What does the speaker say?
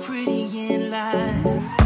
pretty in lies.